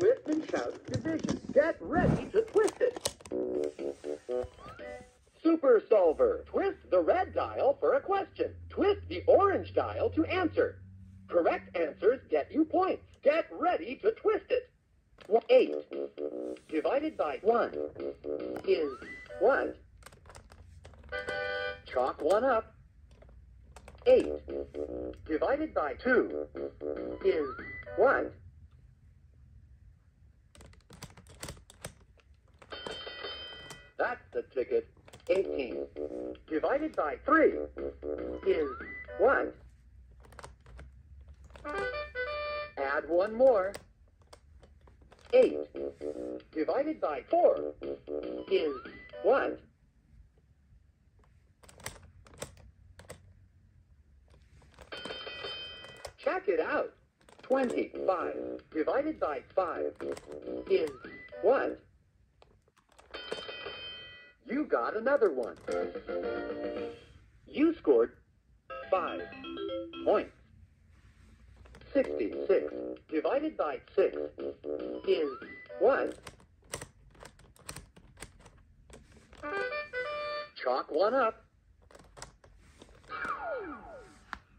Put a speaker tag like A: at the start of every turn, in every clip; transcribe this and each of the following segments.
A: Twist and shout division. Get ready to twist it. Super Solver. Twist the red dial for a question. Twist the orange dial to answer. Correct answers get you points. Get ready to twist it. Eight divided by one is one. Chalk one up. Eight divided by two is one. That's the ticket. 18 divided by 3 is 1. Add one more. 8 divided by 4 is 1. Check it out. 25 divided by 5 is 1. Got another one. You scored 5 points. 66 divided by 6 is 1. Chalk one up.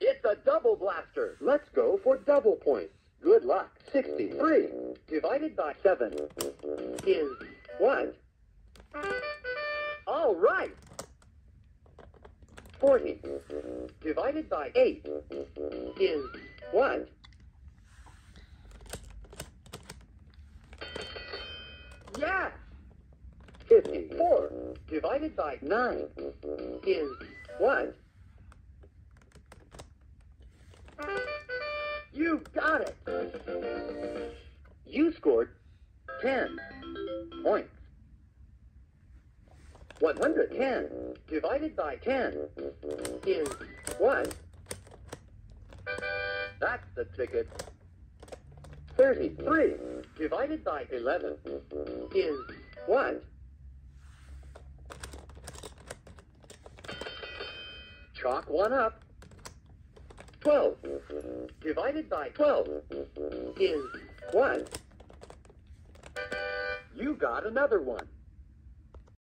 A: It's a double blaster. Let's go for double points. Good luck. 63 divided by 7 is 1. All right. 40 mm, mm, mm, divided by 8 is 1. Yes. 54 divided by 9 is 1. You got it. You scored 10 points. 110 divided by 10 is 1. That's the ticket. 33 divided by 11 is 1. Chalk one up. 12 divided by 12 is 1. You got another one.